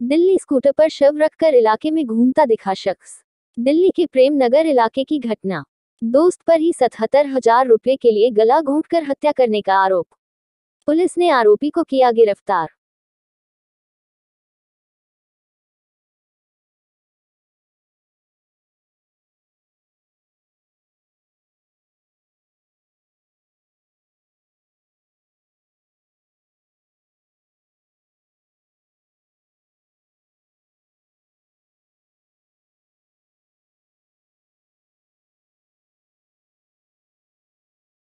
Delhi scooter पर शव रखकर इलाके में घूमता दिखा शख्स। दिल्ली के प्रेम नगर इलाके की घटना। दोस्त पर ही सतहत्तर हज़ार रुपये के लिए गला घोंटकर हत्या करने का आरोप। पुलिस ने आरोपी को किया गिरफ़्तार।